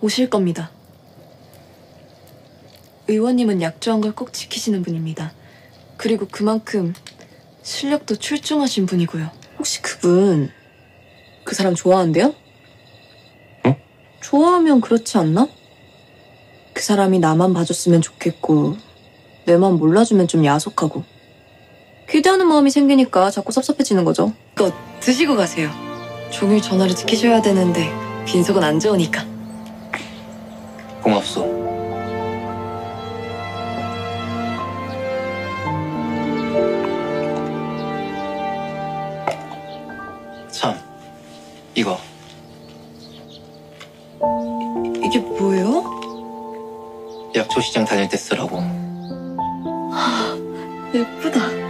오실 겁니다. 의원님은 약조한 걸 꼭 지키시는 분입니다. 그리고 그만큼 실력도 출중하신 분이고요. 혹시 그분 그 사람 좋아한대요? 응? 좋아하면 그렇지 않나? 그 사람이 나만 봐줬으면 좋겠고 내만 몰라주면 좀 야속하고 기대하는 마음이 생기니까 자꾸 섭섭해지는 거죠. 이거 드시고 가세요. 종일 전화를 지키셔야 되는데 빈속은 안 좋으니까. 고맙소. 참, 이거 이게 뭐예요? 약초 시장 다닐 때 쓰라고. 예쁘다.